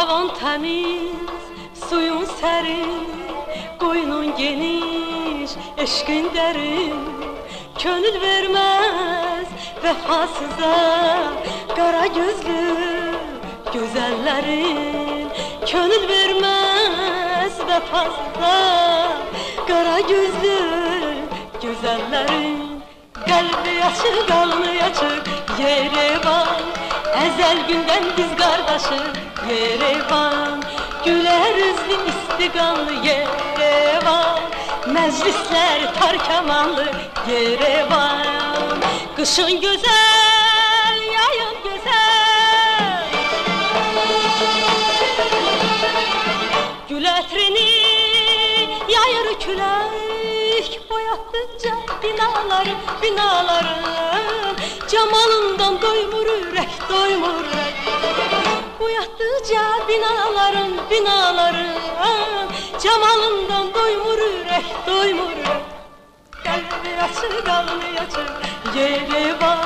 Havan temiz, suyun serin Koynun geniş, eşkin derin. Könül vermez vefasıza Kara gözlü güzellerin. Könül vermez vefasıza Kara gözlü güzellerin. Kalbi açık, alnı açık Yerevan Ezel günden biz kardeşim Yerevan Güler yüzlü istiganlı Yerevan Meclisler tar kemanlı Yerevan Kışın güzel, yayın güzel. Gül etrini yayır külək Boyatdıkca binaları, binaları doymur. Boyatdıkca binaların, binaları Cemalından doymur ürək, doymur. Kalbi açık, alnı açık Yerevan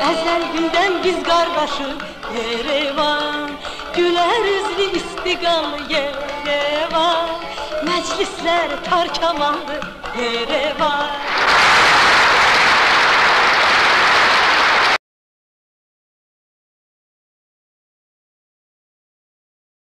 Ezel günden biz kardeşim Yerevan Güler yüzlü istiganlı Yerevan Meclisler tar kamanlı Yerevan